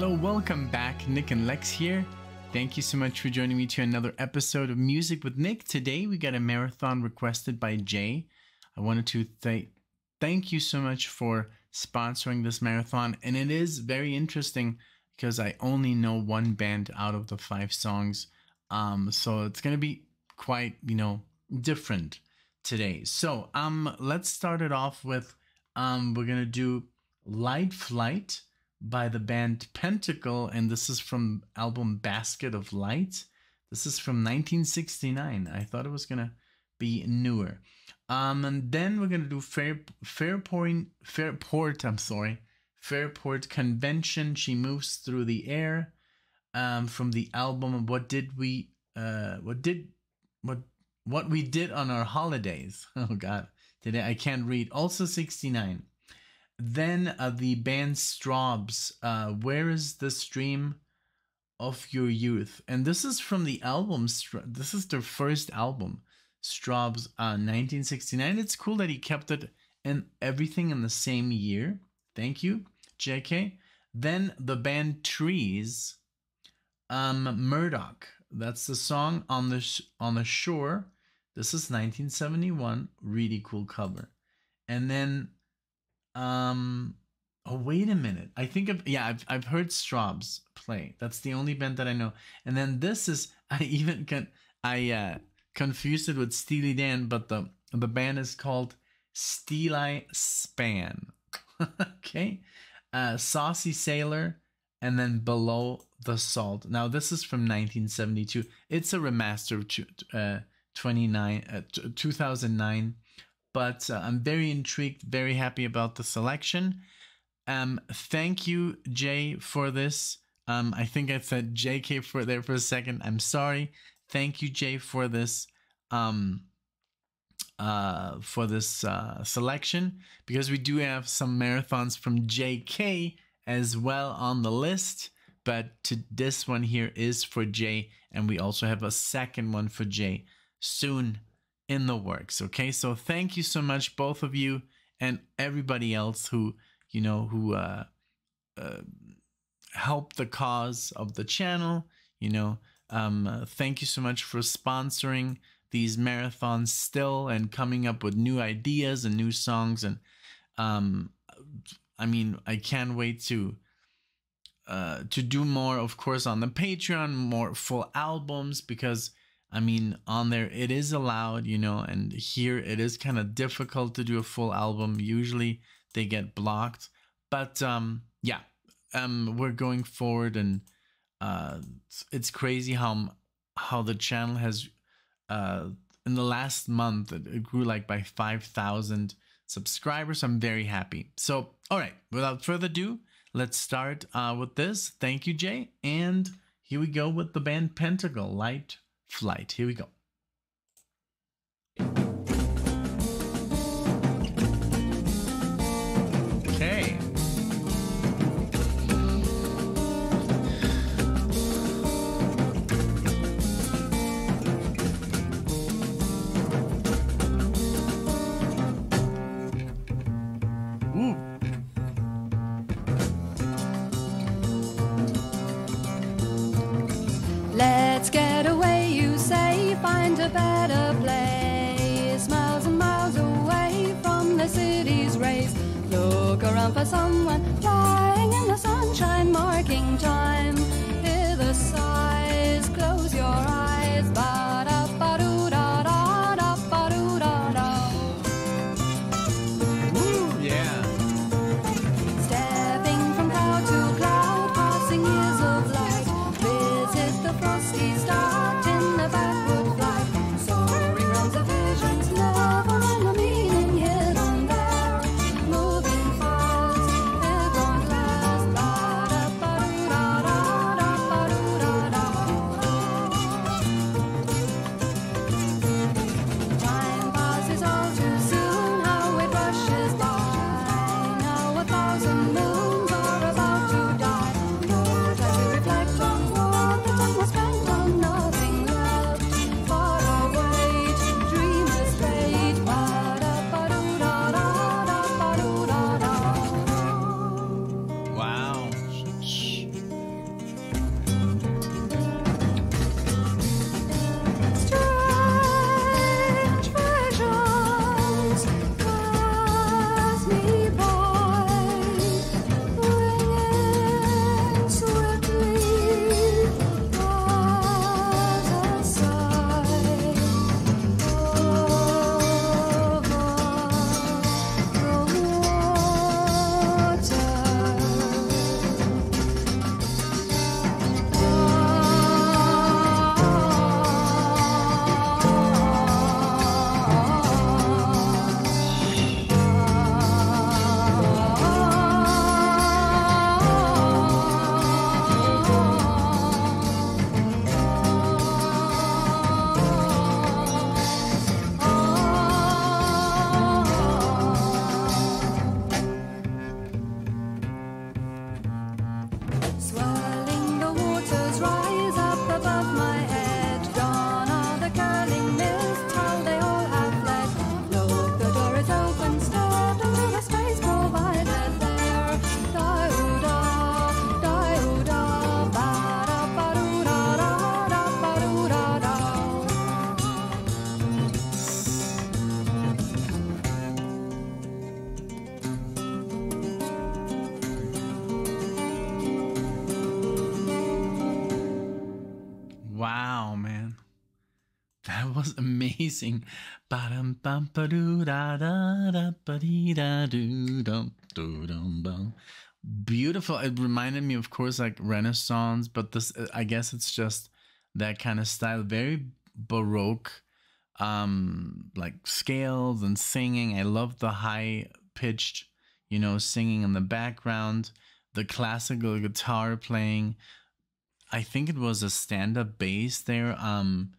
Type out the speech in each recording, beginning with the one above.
Hello, welcome back. Nick and Lex here. Thank you so much for joining me to another episode of Music with Nick. Today we got a marathon requested by Jay. I wanted to th- thank you so much for sponsoring this marathon, and it is very interesting because I only know one band out of the five songs. Um, so it's gonna be quite, you know, different today. So um, let's start it off with um, we're gonna do Light Flight by the band Pentangle, and this is from album Basket of Light. This is from 1969. I thought it was gonna be newer. Um, and then we're gonna do Fair Fairport Fairport. I'm sorry, Fairport Convention. She moves through the air. Um, from the album What Did We Uh What Did What What We Did on Our Holidays. Oh God, today I can't read. Also 69. Then uh, the band Strawbs. Uh, Where is the stream of your youth? And this is from the album. This is their first album, Strawbs, uh, 1969. It's cool that he kept it and everything in the same year. Thank you, JK. Then the band Trees. Um, Murdoch. That's the song on the on the shore. This is 1971. Really cool cover. And then um oh wait a minute. I think of yeah, I've I've heard Strawbs play. That's the only band that I know. And then this is I even can I uh confused it with Steely Dan, but the the band is called Steely Span. okay. Uh Saucy Sailor and then Below the Salt. Now this is from 1972. It's a remaster of uh 29 uh, 2009 but uh, I'm very intrigued, very happy about the selection. Um, thank you, Jay, for this. Um, I think I said JK for there for a second. I'm sorry. Thank you, Jay, for this. Um, uh, for this uh, selection because we do have some marathons from JK as well on the list. But to this one here is for Jay, and we also have a second one for Jay soon in the works. Okay, so thank you so much, both of you and everybody else who you know who uh, uh helped the cause of the channel. You know, um, uh, thank you so much for sponsoring these marathons still and coming up with new ideas and new songs and um, I mean, I can't wait to. Uh, to do more, of course, on the Patreon, more full albums because I mean, on there it is allowed, you know, and here it is kind of difficult to do a full album. Usually they get blocked, but um, yeah, um, we're going forward, and uh, it's crazy how how the channel has uh in the last month it grew like by five thousand subscribers. I'm very happy. So, all right, without further ado, let's start uh, with this. Thank you, Jay, and here we go with the band Pentangle Light flight. Here we go. Find a better bum. Beautiful. It reminded me, of course, like Renaissance, but this, I guess it's just that kind of style. Very Baroque, um, like scales and singing. I love the high pitched, you know, singing in the background, the classical guitar playing. I think it was a stand up bass there. Um,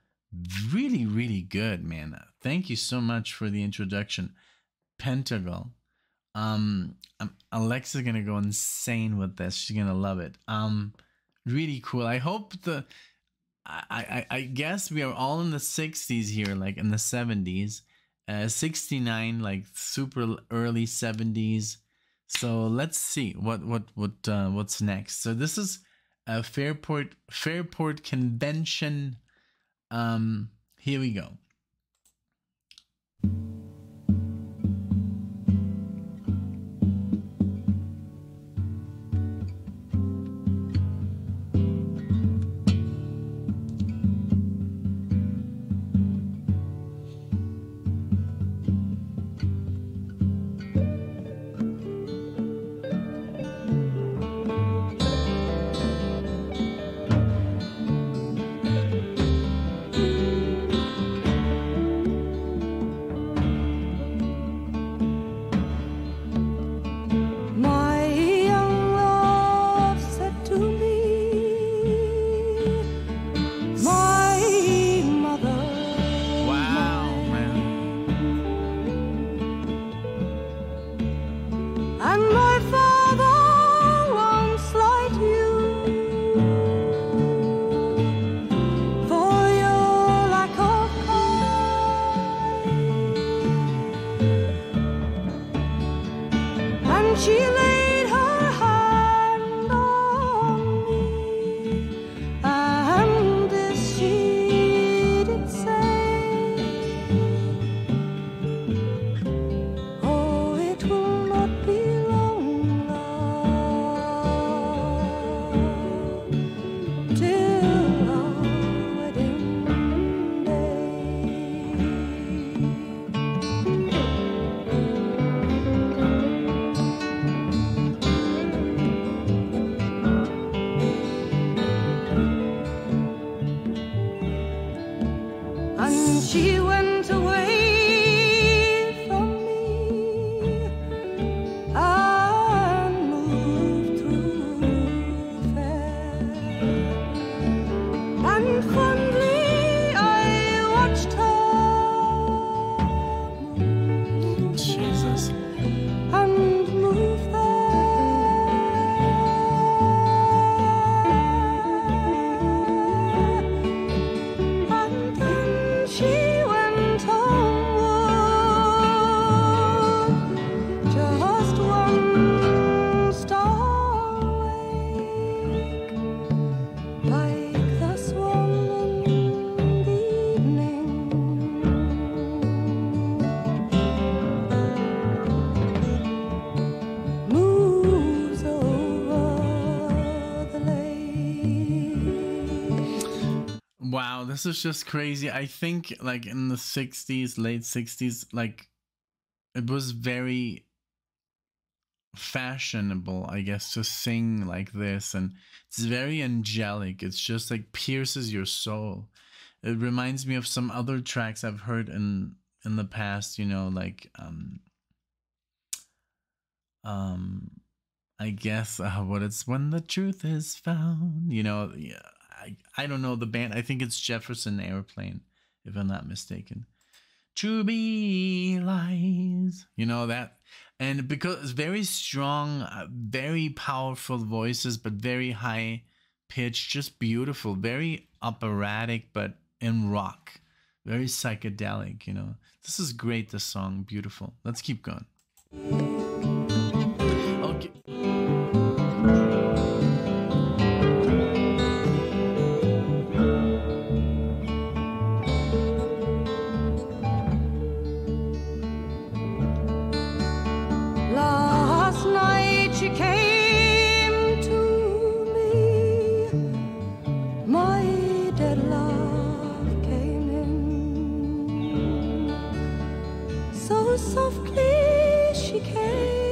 really, really good, man. Thank you so much for the introduction. Pentagon. Um, um Alexa's gonna go insane with this. She's gonna love it. Um, really cool. I hope the. I, I, I guess we are all in the 60s here, like in the 70s. Uh, 69, like super early 70s. So let's see what what what uh, what's next. So this is a Fairport Fairport Convention. Um, here we go. She went this is just crazy. I think like in the 60s, late 60s, like it was very fashionable, I guess, to sing like this and it's very angelic. It's just like pierces your soul. It reminds me of some other tracks I've heard in in the past, you know, like um um I guess uh, what it's when the truth is found, you know, yeah, I don't know the band. I think it's Jefferson Airplane, if I'm not mistaken. To be lies, you know that, and because very strong, uh, very powerful voices, but very high pitch, just beautiful, very operatic, but in rock, very psychedelic. You know, this is great. This song, beautiful. Let's keep going. So softly she came.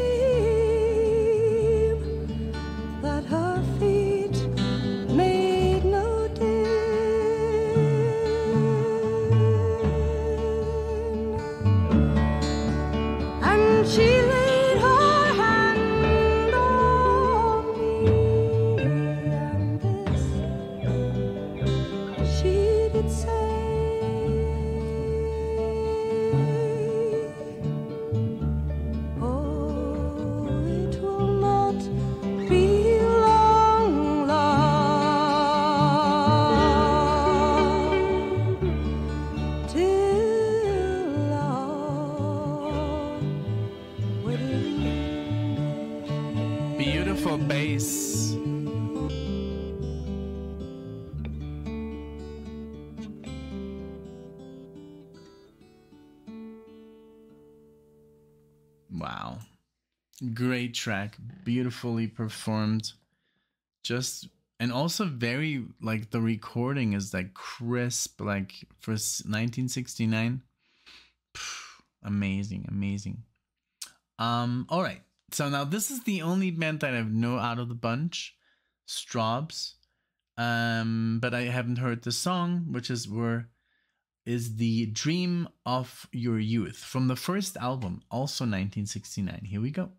Great track. Beautifully performed. Just and also very like the recording is like crisp like for 1969. Phew, amazing, amazing. Um all right. So now this is the only band that I've know out of the bunch, Strawbs. Um, but I haven't heard the song, which is where is the Dream of Your Youth from the first album, also 1969. Here we go.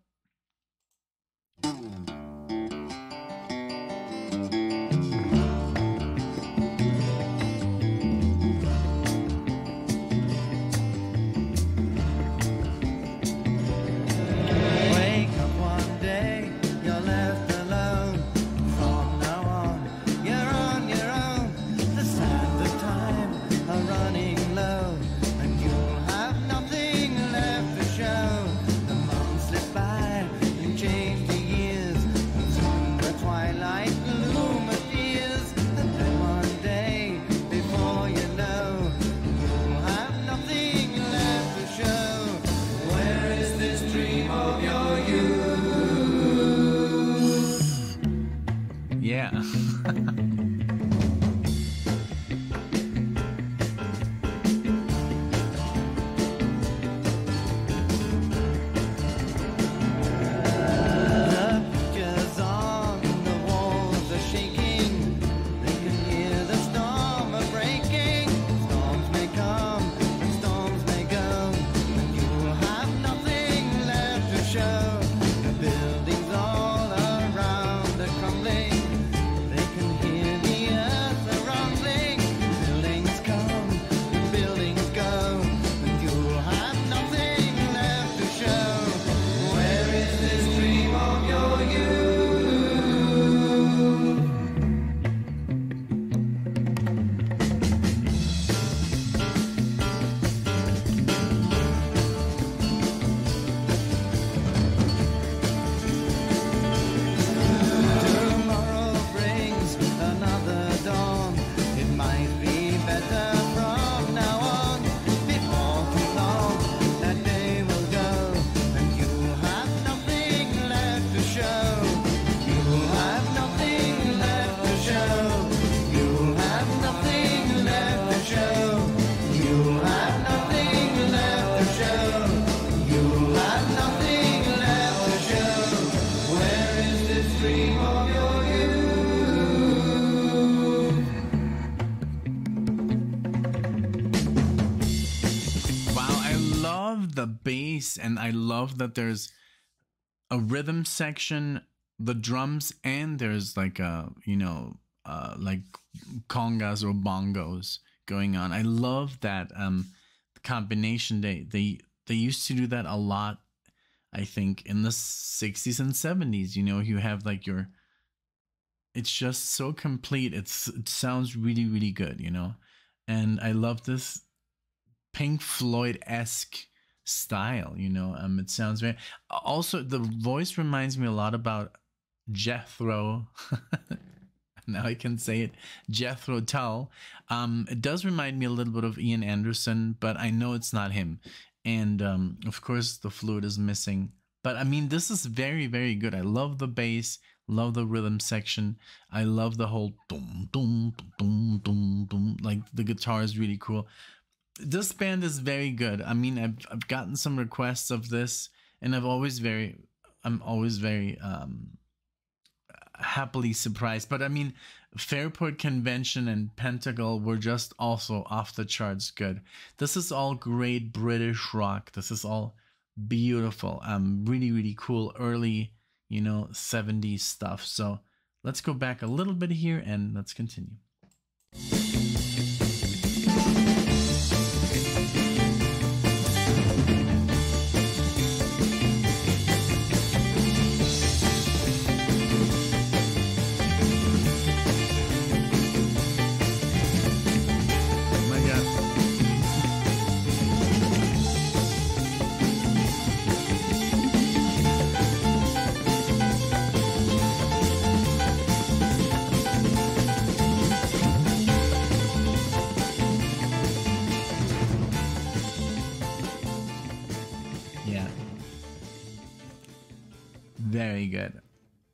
Wake Yeah. love that there's a rhythm section, the drums, and there's like a, you know, uh like congas or bongos going on. I love that um combination they they they used to do that a lot I think in the 60s and 70s, you know, you have like your it's just so complete. It's it sounds really really good, you know. And I love this Pink Floyd esque style. You know, um, it sounds very. Also, the voice reminds me a lot about Jethro. now I can say it, Jethro Tull. Um, it does remind me a little bit of Ian Anderson, but I know it's not him. And um, of course, the flute is missing. But I mean, this is very, very good. I love the bass, love the rhythm section. I love the whole boom, boom, boom, boom, boom. Like the guitar is really cool. This band is very good. I mean, I've I've gotten some requests of this, and I've always very, I'm always very um happily surprised. But I mean, Fairport Convention and Pentangle were just also off the charts good. This is all great British rock. This is all beautiful. Um, really really cool early, you know, 70s stuff. So let's go back a little bit here and let's continue. Good.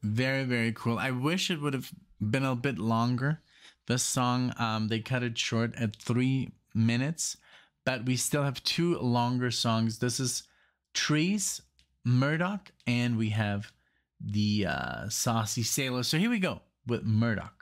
Very, very cool. I wish it would have been a bit longer. This song, um, they cut it short at three minutes, but we still have two longer songs. This is Trees, Murdoch, and we have the uh, Saucy Sailor. So here we go with Murdoch.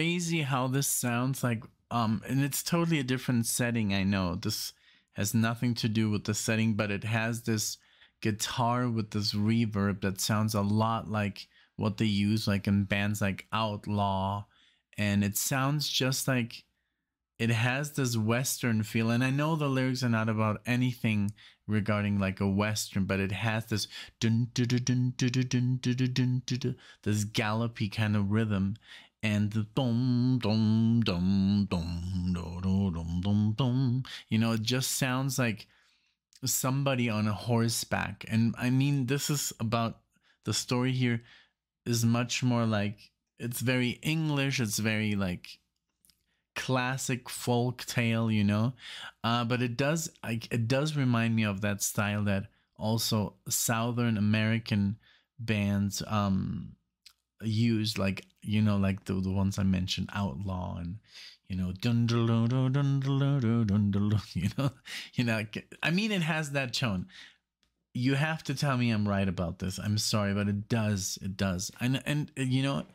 crazy how this sounds like um and it's totally a different setting, I know. This has nothing to do with the setting, but it has this guitar with this reverb that sounds a lot like what they use like in bands like Outlaw and it sounds just like it has this western feel and i know the lyrics are not about anything regarding like a western but it has this this gallopy kind of rhythm and the dum dum dum dum dum dum dum dum you know it just sounds like somebody on a horseback and i mean this is about the story here is much more like it's very english it's very like classic folk tale, you know. Uh, but it does like it does remind me of that style that also Southern American bands um used like you know like the, the ones I mentioned, outlaw and you know. You know, you know. I mean, it has that tone. You have to tell me I'm right about this. I'm sorry, but it does. It does. And and you know,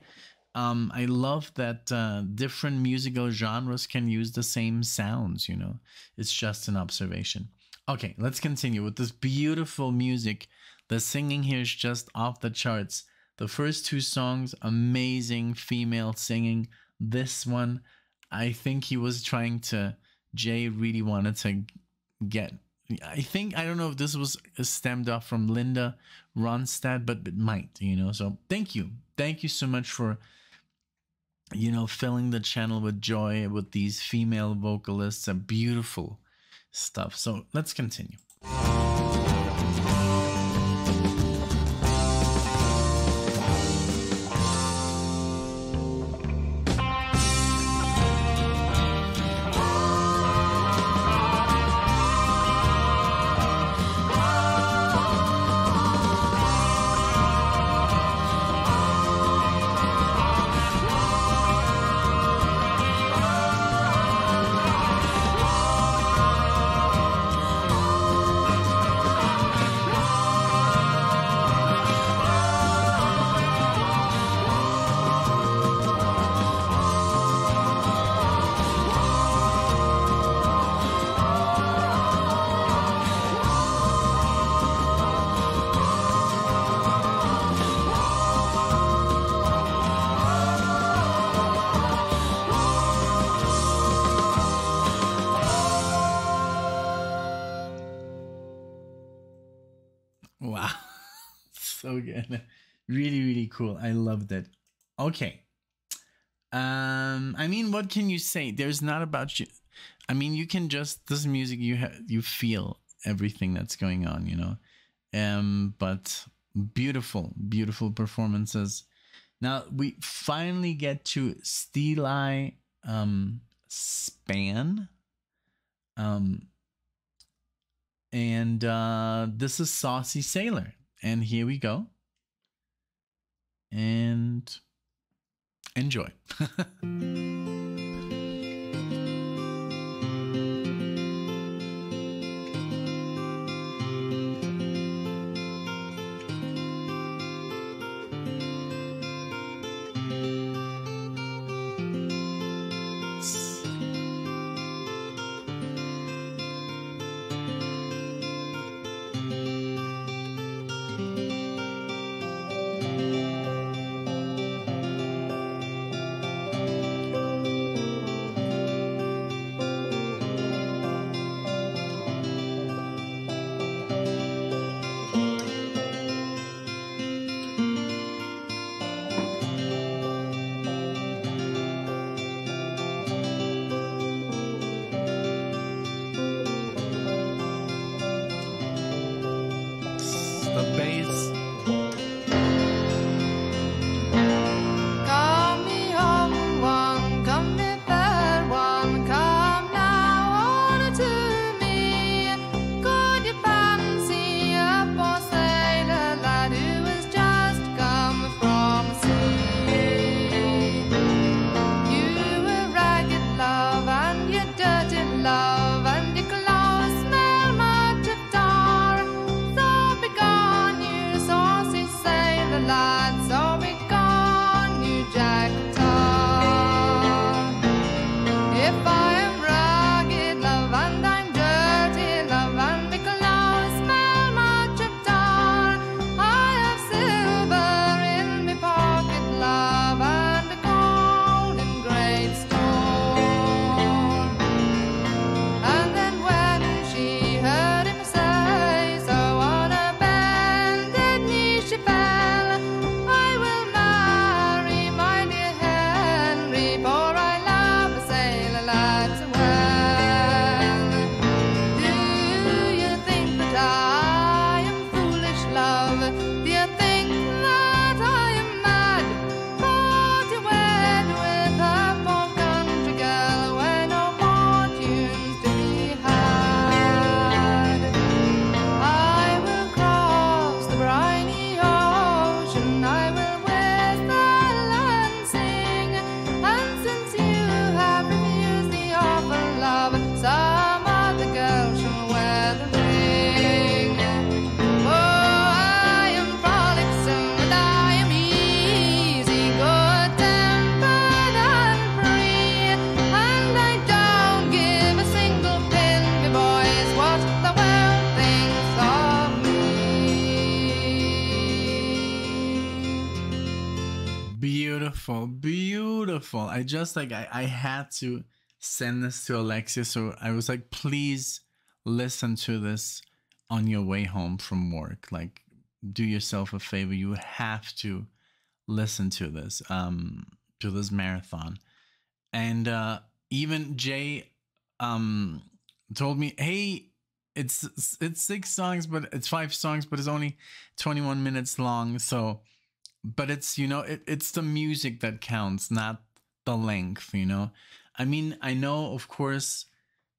um, I love that uh, different musical genres can use the same sounds. You know, it's just an observation. Okay, let's continue with this beautiful music. The singing here is just off the charts. The first two songs, amazing female singing. This one, I think he was trying to, Jay really wanted to get. I think, I don't know if this was stemmed off from Linda Ronstadt, but it might, you know. So thank you. Thank you so much for you know, filling the channel with joy with these female vocalists and beautiful stuff. So let's continue. Good. Really, really cool. I loved it. Okay. Um, I mean, what can you say? There's not about you. I mean, you can just this music you ha- you feel everything that's going on, you know. Um, but beautiful, beautiful performances. Now we finally get to Steli um Span. Um and uh, this is Saucy Sailor. And here we go. And enjoy. I just like I, I had to send this to Alexia, so I was like, please listen to this on your way home from work. Like, do yourself a favor. You have to listen to this, um, to this marathon. And uh even Jay um told me, hey, it's it's six songs, but it's five songs, but it's only 21 minutes long. So but it's you know it, it's the music that counts not the length you know? I mean i know of course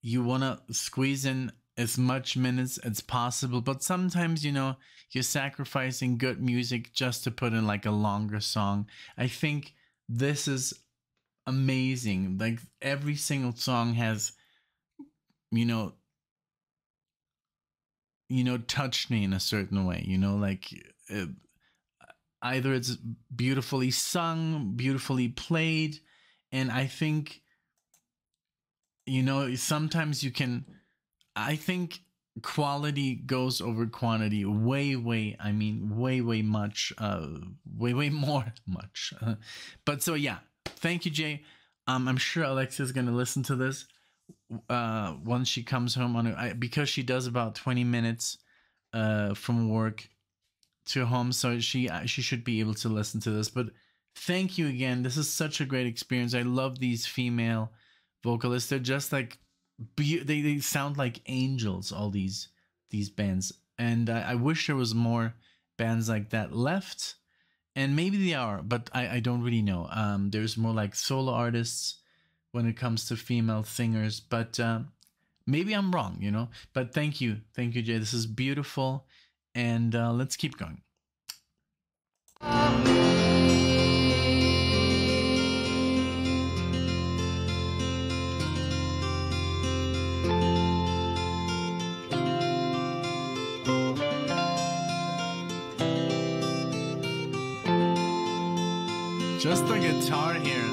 you want to squeeze in as much minutes as possible but sometimes you know you're sacrificing good music just to put in like a longer song. I think this is amazing. Like every single song has you know you know touched me in a certain way you know? Like either it's beautifully sung, beautifully played, and I think you know sometimes you can I think quality goes over quantity way way I mean way way much uh way way more much. but so yeah, thank you Jay. Um I'm sure Alexia's going to listen to this uh once she comes home on it because she does about 20 minutes uh from work to home, so she uh, she should be able to listen to this. But thank you again. This is such a great experience. I love these female vocalists. They're just like they they sound like angels. All these these bands, and I, I wish there was more bands like that left. And maybe they are, but I, I don't really know. Um, there's more like solo artists when it comes to female singers, but uh, maybe I'm wrong, you know. But thank you, thank you, Jay. This is beautiful and uh, let's keep going. Just the guitar here.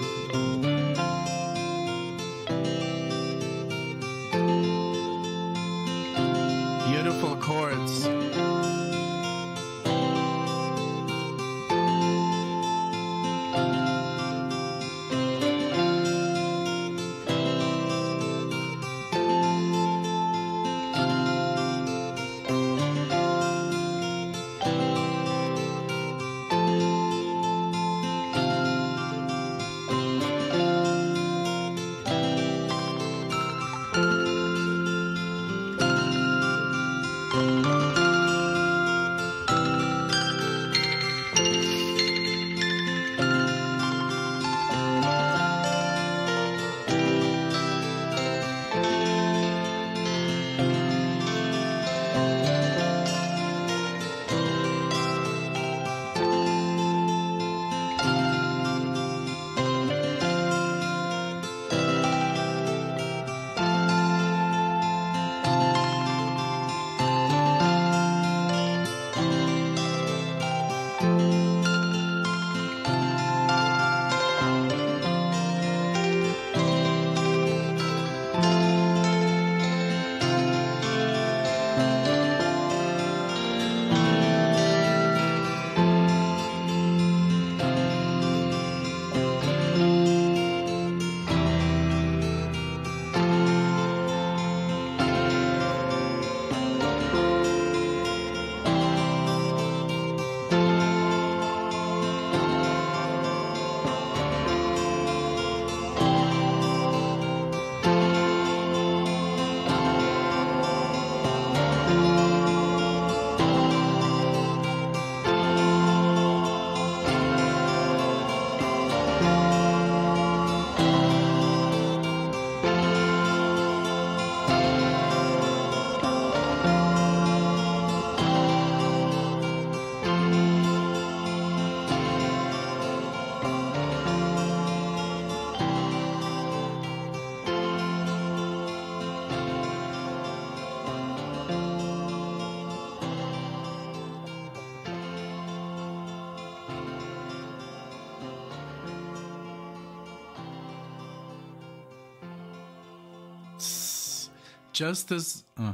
Just this uh,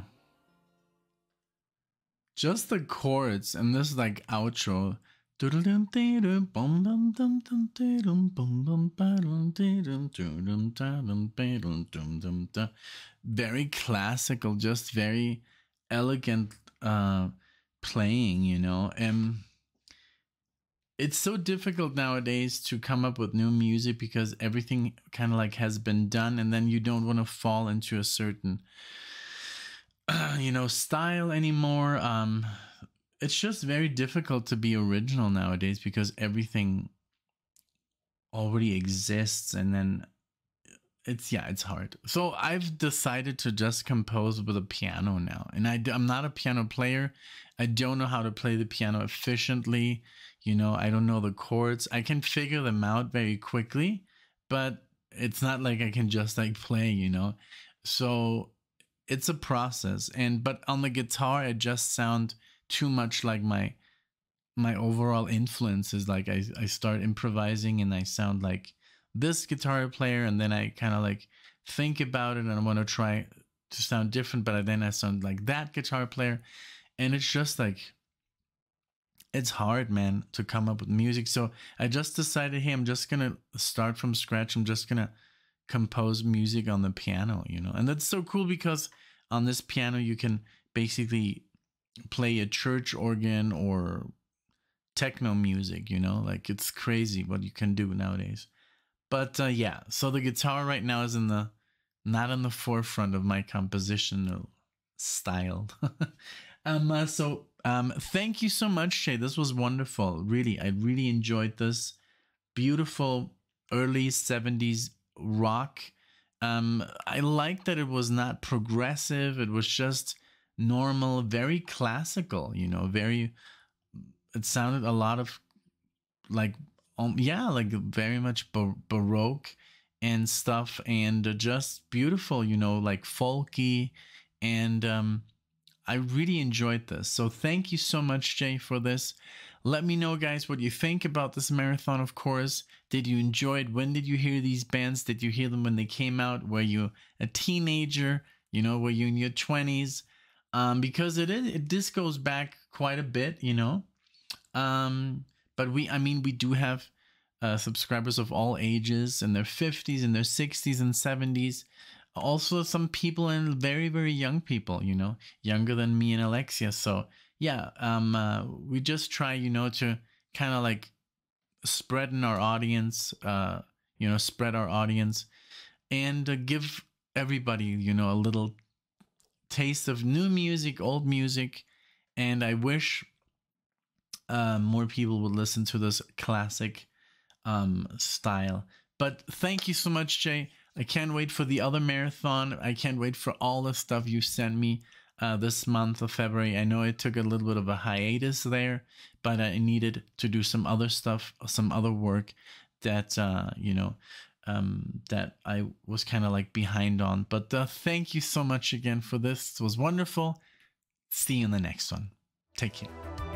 just the chords and this like outro Very classical, just very elegant uh, playing, you know. And it's so difficult nowadays to come up with new music because everything kind of like has been done, and then you don't want to fall into a certain, uh, you know, style anymore. Um, it's just very difficult to be original nowadays because everything already exists and then it's yeah it's hard. So i've decided to just compose with a piano now and I, i'm not a piano player. I don't know how to play the piano efficiently you know i don't know the chords. I can figure them out very quickly but it's not like i can just like play you know? So it's a process and but on the guitar i just sound too much like my my overall influence is like I, I start improvising and I sound like this guitar player and then I kind of like think about it and I want to try to sound different but I then I sound like that guitar player and it's just like it's hard man to come up with music so I just decided hey I'm just gonna start from scratch I'm just gonna compose music on the piano you know and that's so cool because on this piano you can basically play a church organ or techno music, you know? Like it's crazy what you can do nowadays. But uh, yeah, so the guitar right now is in the not in the forefront of my compositional style. um uh, so um thank you so much, Jay. This was wonderful. Really, I really enjoyed this beautiful early 70s rock. Um I like that it was not progressive. It was just normal, very classical, you know, very it sounded a lot of like um yeah, like very much bar- baroque and stuff and just beautiful, you know, like folky and um I really enjoyed this. So thank you so much Jay for this. Let me know guys what you think about this marathon of course. Did you enjoy it? When did you hear these bands? Did you hear them when they came out? Were you a teenager? You know, were you in your 20s? um, because it is it, this goes back quite a bit, you know. Um, but we, I mean, we do have uh, subscribers of all ages in their fifties, in their sixties, and seventies. Also, some people and very very young people, you know, younger than me and Alexia. So yeah, um, uh, we just try, you know, to kind of like spread in our audience, uh, you know, spread our audience, and uh, give everybody, you know, a little taste of new music, old music, and I wish uh, more people would listen to this classic um, style. But thank you so much, Jay. I can't wait for the other marathon. I can't wait for all the stuff you sent me uh, this month of February. I know it took a little bit of a hiatus there, but I needed to do some other stuff, some other work that, uh, you know, um, that I was kind of like behind on. But uh, thank you so much again for this. It was wonderful. See you in the next one. Take care.